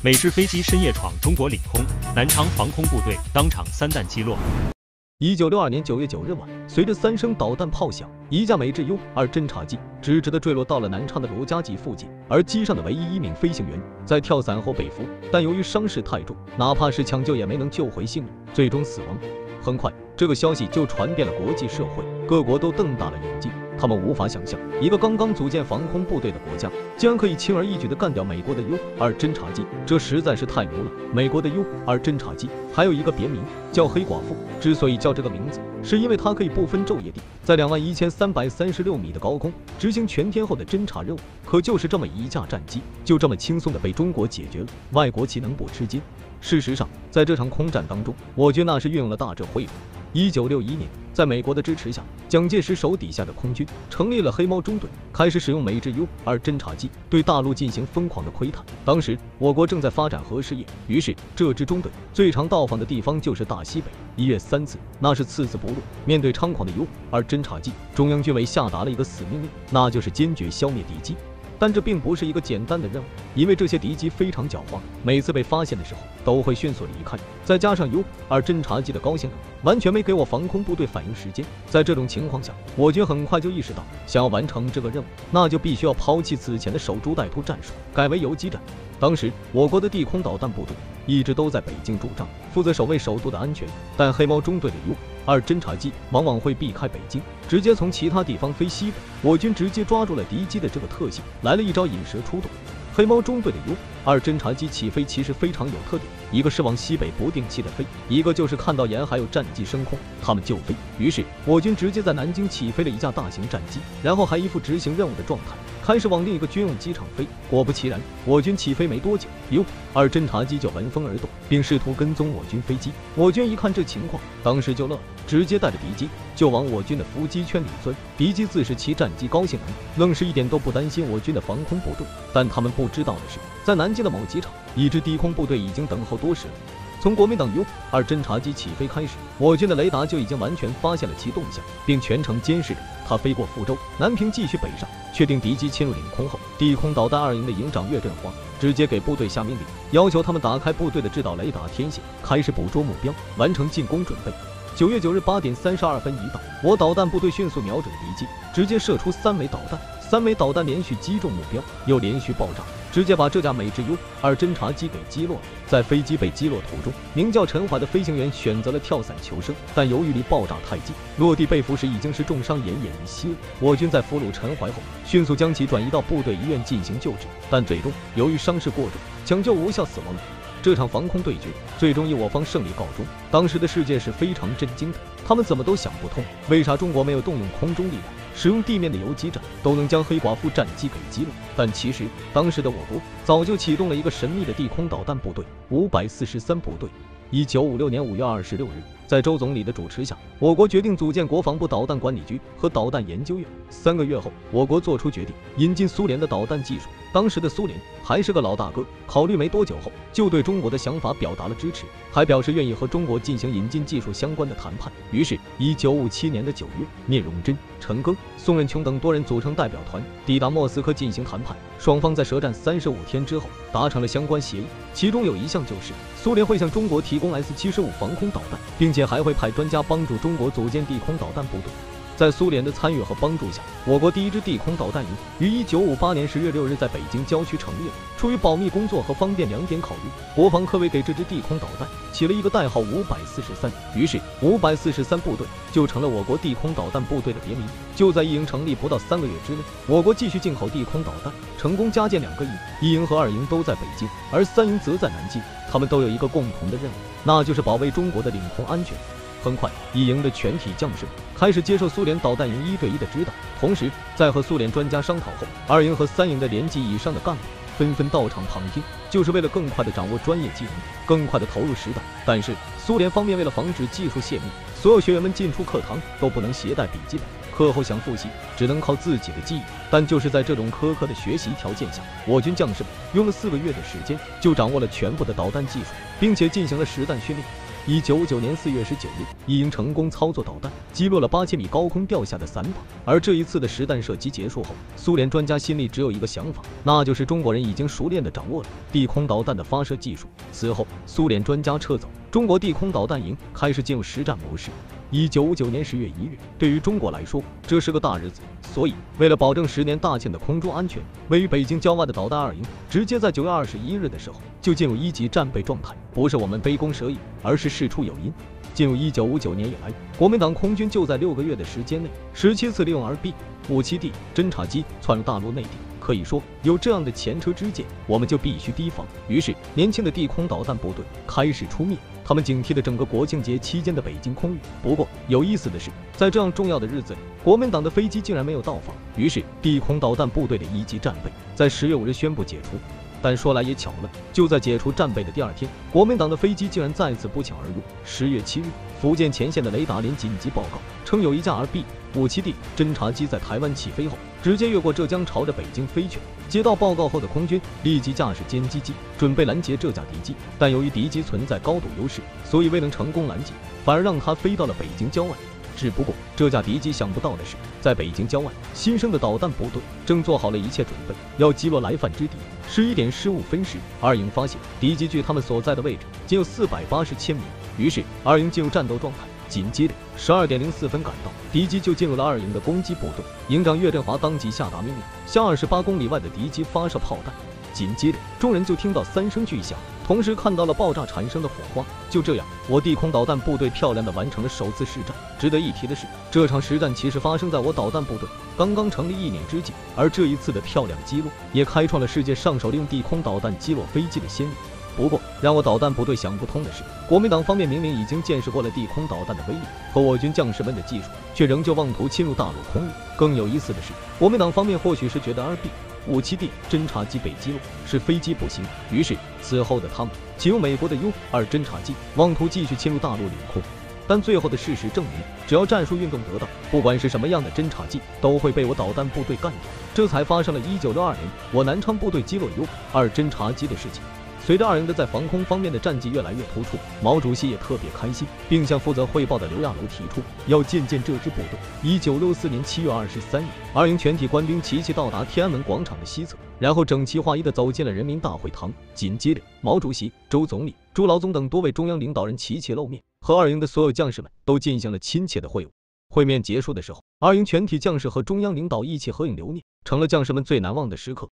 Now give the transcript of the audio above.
美制飞机深夜闯中国领空，南昌防空部队当场三弹击落。一九六二年九月九日晚，随着三声导弹炮响，一架美制 U 二侦察机直直地坠落到了南昌的罗家集附近，而机上的唯一一名飞行员在跳伞后被俘，但由于伤势太重，哪怕是抢救也没能救回性命，最终死亡。很快，这个消息就传遍了国际社会，各国都瞪大了眼睛。他们无法想象，一个刚刚组建防空部队的国家，竟然可以轻而易举地干掉美国的 U 二侦察机，这实在是太牛了。美国的 U 二侦察机还有一个别名叫黑寡妇，之所以叫这个名字，是因为它可以不分昼夜地，在两万一千三百三十六米的高空执行全天候的侦察任务。可就是这么一架战机，就这么轻松地被中国解决了，外国岂能不吃惊？事实上，在这场空战当中，我军那是运用了大智慧。一九六一年，在美国的支持下，蒋介石手底下的空军成立了黑猫中队，开始使用美制 U 二侦察机对大陆进行疯狂的窥探。当时我国正在发展核事业，于是这支中队最常到访的地方就是大西北，一月三次，那是次次不落。面对猖狂的 U 二侦察机，中央军委下达了一个死命令，那就是坚决消灭敌机。但这并不是一个简单的任务，因为这些敌机非常狡猾，每次被发现的时候都会迅速离开。再加上 U 二侦察机的高性能，完全没给我防空部队反应时间。在这种情况下，我军很快就意识到，想要完成这个任务，那就必须要抛弃此前的守株待兔战术，改为游击战。当时，我国的地空导弹部队一直都在北京驻扎，负责守卫首都的安全。但黑猫中队的 U 而侦察机往往会避开北京，直接从其他地方飞西北。我军直接抓住了敌机的这个特性，来了一招引蛇出洞。黑猫中队的 U 二侦察机起飞其实非常有特点，一个是往西北不定期的飞，一个就是看到沿海有战机升空，他们就飞。于是我军直接在南京起飞了一架大型战机，然后还一副执行任务的状态。开始往另一个军用机场飞，果不其然，我军起飞没多久，U 二侦察机就闻风而动，并试图跟踪我军飞机。我军一看这情况，当时就乐了，直接带着敌机就往我军的伏击圈里钻。敌机自是其战机高性能，愣是一点都不担心我军的防空部队。但他们不知道的是，在南京的某机场，一支低空部队已经等候多时了。从国民党 U 二侦察机起飞开始，我军的雷达就已经完全发现了其动向，并全程监视着它飞过福州、南平，继续北上，确定敌机侵入领空后，地空导弹二营的营长岳振华直接给部队下命令，要求他们打开部队的制导雷达天线，开始捕捉目标，完成进攻准备。九月九日八点三十二分一到，我导弹部队迅速瞄准敌机，直接射出三枚导弹，三枚导弹连续击中目标，又连续爆炸。直接把这架美制 U 二侦察机给击落了。在飞机被击落途中，名叫陈怀的飞行员选择了跳伞求生，但由于离爆炸太近，落地被俘时已经是重伤，奄奄一息了。我军在俘虏陈怀后，迅速将其转移到部队医院进行救治，但最终由于伤势过重，抢救无效死亡了。这场防空对决最终以我方胜利告终。当时的世界是非常震惊的，他们怎么都想不通，为啥中国没有动用空中力量？使用地面的游击战都能将黑寡妇战机给击落，但其实当时的我国早就启动了一个神秘的地空导弹部队——五百四十三部队。一九五六年五月二十六日。在周总理的主持下，我国决定组建国防部导弹管理局和导弹研究院。三个月后，我国做出决定，引进苏联的导弹技术。当时的苏联还是个老大哥，考虑没多久后，就对中国的想法表达了支持，还表示愿意和中国进行引进技术相关的谈判。于是，一九五七年的九月，聂荣臻、陈赓、宋任穷等多人组成代表团，抵达莫斯科进行谈判。双方在舌战三十五天之后，达成了相关协议，其中有一项就是苏联会向中国提供 S 七十五防空导弹，并且。且还会派专家帮助中国组建地空导弹部队。在苏联的参与和帮助下，我国第一支地空导弹营于一九五八年十月六日在北京郊区成立了。出于保密工作和方便两点考虑，国防科委给这支地空导弹起了一个代号五百四十三。于是，五百四十三部队就成了我国地空导弹部队的别名。就在一营成立不到三个月之内，我国继续进口地空导弹，成功加建两个营，一营和二营都在北京，而三营则在南京。他们都有一个共同的任务，那就是保卫中国的领空安全。很快，一营的全体将士开始接受苏联导弹营一对一的指导。同时，在和苏联专家商讨后，二营和三营的连级以上的干部纷纷到场旁听，就是为了更快地掌握专业技能，更快地投入实弹。但是，苏联方面为了防止技术泄密，所有学员们进出课堂都不能携带笔记本，课后想复习只能靠自己的记忆。但就是在这种苛刻的学习条件下，我军将士们用了四个月的时间就掌握了全部的导弹技术，并且进行了实弹训练。一九五九年四月十九日，一营成功操作导弹击落了八千米高空掉下的伞把。而这一次的实弹射击结束后，苏联专家心里只有一个想法，那就是中国人已经熟练地掌握了地空导弹的发射技术。此后，苏联专家撤走，中国地空导弹营开始进入实战模式。一九五九年十月一日，对于中国来说，这是个大日子。所以，为了保证十年大庆的空中安全，位于北京郊外的导弹二营直接在九月二十一日的时候就进入一级战备状态。不是我们杯弓蛇影，而是事出有因。进入一九五九年以来，国民党空军就在六个月的时间内，十七次利用 R B 五七 D 侦察机窜入大陆内地。可以说，有这样的前车之鉴，我们就必须提防。于是，年轻的地空导弹部队开始出面。他们警惕了整个国庆节期间的北京空域。不过有意思的是，在这样重要的日子里，国民党的飞机竟然没有到访。于是地空导弹部队的一级战备在十月五日宣布解除。但说来也巧了，就在解除战备的第二天，国民党的飞机竟然再次不请而入。十月七日，福建前线的雷达连紧急报告称，有一架 RB 五七 D 侦察机在台湾起飞后，直接越过浙江，朝着北京飞去。接到报告后的空军立即驾驶歼击机准备拦截这架敌机，但由于敌机存在高度优势，所以未能成功拦截，反而让它飞到了北京郊外。只不过这架敌机想不到的是，在北京郊外，新生的导弹部队正做好了一切准备，要击落来犯之敌。十一点十五分时，二营发现敌机距他们所在的位置仅有四百八十千米，于是二营进入战斗状态。紧接着，十二点零四分赶到，敌机就进入了二营的攻击部队。营长岳振华当即下达命令，向二十八公里外的敌机发射炮弹。紧接着，众人就听到三声巨响，同时看到了爆炸产生的火花。就这样，我地空导弹部队漂亮的完成了首次实战。值得一提的是，这场实战其实发生在我导弹部队刚刚成立一年之际，而这一次的漂亮击落，也开创了世界上首利用地空导弹击落飞机的先例。不过，让我导弹部队想不通的是，国民党方面明明已经见识过了地空导弹的威力和我军将士们的技术，却仍旧妄图侵入大陆空域。更有意思的是，国民党方面或许是觉得 RB 五七 D 侦察机被击落是飞机不行，于是此后的他们启用美国的 U 二侦察机，妄图继续侵入大陆领空。但最后的事实证明，只要战术运动得当，不管是什么样的侦察机，都会被我导弹部队干掉。这才发生了一九六二年我南昌部队击落 U 二侦察机的事情。随着二营的在防空方面的战绩越来越突出，毛主席也特别开心，并向负责汇报的刘亚楼提出要见见这支部队。一九六四年七月二十三日，二营全体官兵齐齐到达天安门广场的西侧，然后整齐划一地走进了人民大会堂。紧接着，毛主席、周总理、朱老总等多位中央领导人齐齐露面，和二营的所有将士们都进行了亲切的会晤。会面结束的时候，二营全体将士和中央领导一起合影留念，成了将士们最难忘的时刻。